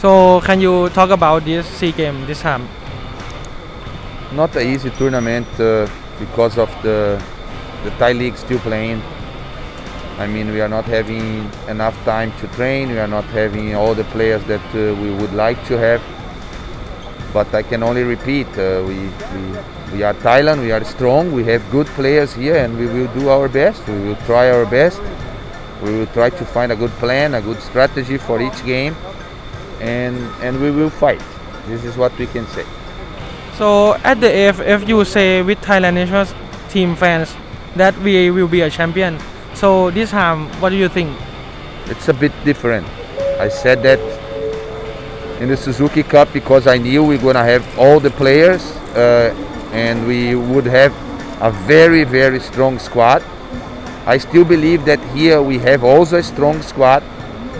So can you talk about this SEA game this time? Not an easy tournament uh, because of the the Thai league still playing. I mean, we are not having enough time to train. We are not having all the players that uh, we would like to have. But I can only repeat, uh, we, we, we are Thailand, we are strong, we have good players here and we will do our best. We will try our best. We will try to find a good plan, a good strategy for each game and, and we will fight. This is what we can say. So at the AFF you say with Thailand national team fans that we will be a champion. So this time what do you think? It's a bit different. I said that in the Suzuki Cup because I knew we are gonna have all the players uh, and we would have a very very strong squad. I still believe that here we have also a strong squad,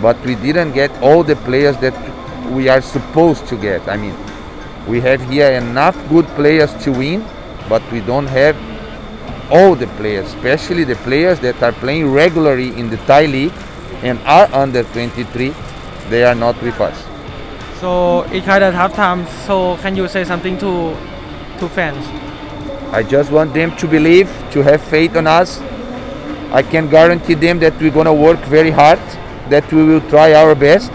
but we didn't get all the players that we are supposed to get. I mean, we have here enough good players to win, but we don't have all the players, especially the players that are playing regularly in the Thai league and are under 23, they are not with us. So it kind of tough time. So can you say something to to fans? I just want them to believe, to have faith on us. I can guarantee them that we're gonna work very hard, that we will try our best,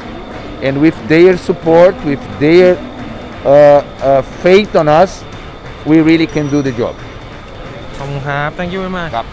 and with their support, with their uh, uh, faith on us, we really can do the job. ขอบคุณครับ thank you very much ครับ